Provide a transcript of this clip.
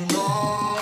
you know.